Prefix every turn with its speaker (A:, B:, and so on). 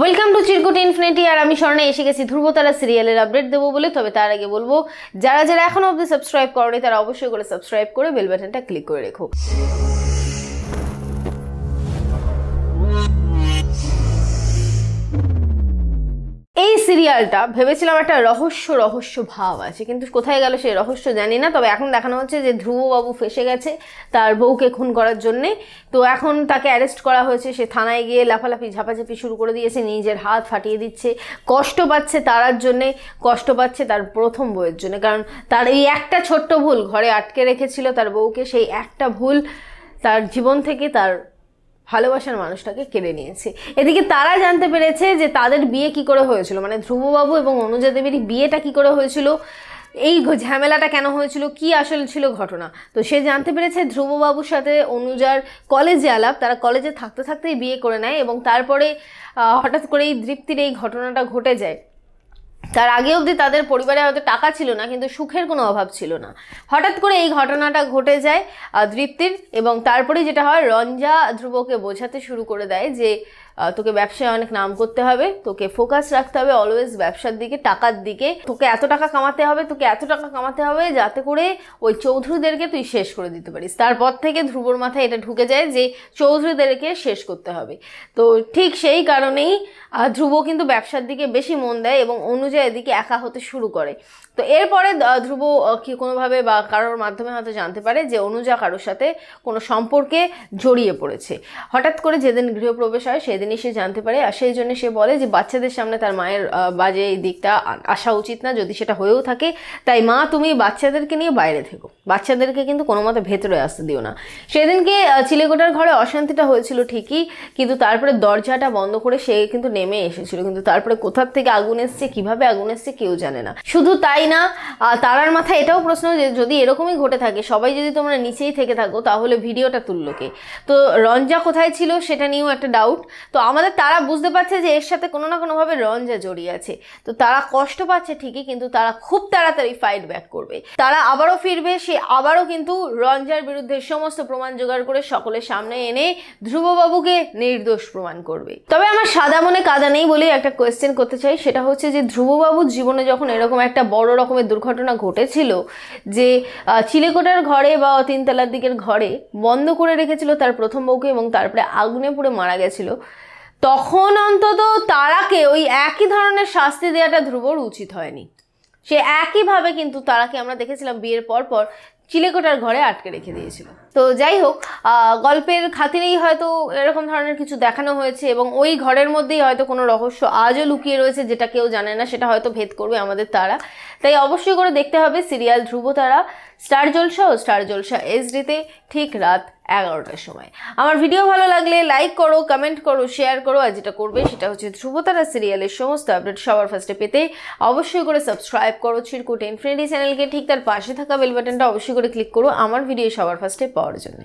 A: Welcome to Chirkut infinity আর আমি স্বর্ণে এসে গেছি ধ্রুবতারা সিরিয়ালের আপডেট দেবো বলে, তবে তার আগে বলব, যারা যারা এখনও অবধি সাবস্ক্রাইব করেনি, তারা অবশ্যই করে সাবস্ক্রাইব করে বেল বাটনটা ক্লিক করে রেখো। সিরিয়ালটা ভেবেছিলাম একটা রহস্য রহস্য ভাব আছে, কিন্তু কোথায় গেল সেই রহস্য জানি না। তবে এখন দেখানো হচ্ছে যে ধ্রুববাবু ফেসে গেছে তার বউকে খুন করার জন্যে। তো এখন তাকে অ্যারেস্ট করা হয়েছে, সে থানায় গিয়ে লাফালাফি, ঝাপাঝাপি শুরু করে দিয়েছে, নিজের হাত ফাটিয়ে দিচ্ছে। কষ্ট পাচ্ছে তারার জন্যে, কষ্ট পাচ্ছে তার প্রথম বউয়ের জন্য। কারণ তার এই একটা ছোট্ট ভুল, ঘরে আটকে রেখেছিল তার বউকে, সেই একটা ভুল তার জীবন থেকে তার ভালোবাসার মানুষটাকে কেড়ে নিয়েছে। এদিকে তারা জানতে পেরেছে যে তাদের বিয়ে কি করে হয়েছিল। মানে ধ্রুববাবু এবং অনুজা দেবীর বিয়েটা কি করে হয়েছিল? এই ঝামেলাটা কেন হয়েছিল? কি আসলে ছিল ঘটনা? তো সে জানতে পেরেছে ধ্রুববাবুর সাথে অনুজার কলেজে আলাপ। তারা কলেজে থাকতে থাকতেই বিয়ে করে নেয় এবং তারপরে হঠাৎ করে এই দৃপ্তির এই ঘটনাটা ঘটে যায়। তার আগে অবধি তাদের পরিবারে হয়তো টাকা ছিল না, কিন্তু সুখের কোনো অভাব ছিল না। হঠাৎ করে এই ঘটনাটা ঘটে যায় দৃপ্তির, এবং তারপরে যেটা হয়, রঞ্জা ধ্রুবকে বোঝাতে শুরু করে দেয় যে তোকে ব্যবসায় অনেক নাম করতে হবে, তোকে ফোকাস রাখতে হবে অলওয়েজ ব্যবসার দিকে, টাকার দিকে। তোকে এত টাকা কামাতে হবে, তোকে এত টাকা কামাতে হবে, যাতে করে ওই চৌধুরীদেরকে তুই শেষ করে দিতে পারিস। তারপর থেকে ধ্রুবর মাথায় এটা ঢুকে যায় যে, চৌধুরীদেরকে শেষ করতে হবে। তো ঠিক সেই কারণেই ধ্রুব কিন্তু ব্যবসার দিকে বেশি মন দেয় এবং অনুযায়ী এদিকে একা হতে শুরু করে। তো এরপরে ধ্রুব কি কোনোভাবে বা কারোর মাধ্যমে হয়তো জানতে পারে যে অনুজা কারোর সাথে কোনো সম্পর্কে জড়িয়ে পড়েছে। হঠাৎ করে যেদিন গৃহপ্রবেশ হয়, সেদিনই সে জানতে পারে আর সেই জন্য সে বলে যে বাচ্চাদের সামনে তার মায়ের বাজে এই দিকটা আসা উচিত না। যদি সেটা হয়েও থাকে, তাই মা তুমি বাচ্চাদেরকে নিয়ে বাইরে থেকো। বাচ্চাদেরকে কিন্তু কোনো মতে ভেতরে আসতে দিও না। সেদিনকে চিলেকোটার ঘরে অশান্তিটা হয়েছিল ঠিকই, কিন্তু তারপরে দরজাটা বন্ধ করে সে কিন্তু নেমে এসেছিল। কিন্তু তারপরে কোথার থেকে আগুন এসছে, কীভাবে আগুন এসছে কেউ জানে না। শুধু তাই না তারার মাথায় এটাও প্রশ্ন যে যদি এরকমই ঘটে থাকে, সবাই যদি তোমরা নিচেই থেকে থাকো, তাহলে ভিডিওটা তুললো কে? তো রঞ্জা কোথায় ছিল সেটা নিয়েও একটা ডাউট তো আমাদের তারা বুঝতে পারছে যে এর সাথে কোনো না কোনোভাবে রঞ্জা জড়িয়ে আছে। তো তারা কষ্ট পাচ্ছে ঠিকই, কিন্তু তারা খুব তাড়াতাড়ি ফাইট ব্যাক করবে। তারা আবারও ফিরবে, সে আবারও কিন্তু রঞ্জার বিরুদ্ধে সমস্ত প্রমাণ জোগাড় করে সকলের সামনে এনে ধ্রুববাবুকে নির্দোষ প্রমাণ করবে। তবে আমার সাদা মনে কাদা নেই বলে একটা কোয়েশ্চেন করতে চাই। সেটা হচ্ছে যে, ধ্রুববাবুর জীবনে যখন এরকম একটা বড় রকমের দুর্ঘটনা ঘটেছিল যে চিলেকোটার ঘরে বা তিনতলার দিকের ঘরে বন্ধ করে রেখেছিল তার প্রথম বউকে এবং তারপরে আগুনে পুড়ে মারা গেছিল, তখন অন্তত তারাকে ওই একই ধরনের শাস্তি দেওয়াটা ধ্রুবর উচিত হয়নি। সে একইভাবে কিন্তু তারাকে আমরা দেখেছিলাম বিয়ের পর পর চিলেকোটার ঘরে আটকে রেখে দিয়েছিল। তো যাই হোক গল্পের খাতিরেই হয়তো এরকম ধরনের কিছু দেখানো হয়েছে এবং ওই ঘরের মধ্যেই হয়তো কোনো রহস্য আজও লুকিয়ে রয়েছে যেটা কেউ জানে না, সেটা হয়তো ভেদ করবে আমাদের তারা। তাই অবশ্যই করে দেখতে হবে সিরিয়াল ধ্রুব তারা, স্টার জলসা ও স্টার জলসা এসডিতে ঠিক রাত এগারোটার সময়। আমার ভিডিও ভালো লাগলে লাইক করো কমেন্ট করো শেয়ার করো, আর যেটা করবে সেটা হচ্ছে ধ্রুবতারা সিরিয়ালের সমস্ত আপডেট সবার ফার্স্টে পেতে অবশ্যই করে সাবস্ক্রাইব করো, চিরকুট ইনফিনিটি চ্যানেলকে ঠিক তার পাশে থাকা বেল বাটনটা অবশ্যই করে ক্লিক করো, আমার ভিডিও সবার ফার্স্টে পাওয়ার জন্য।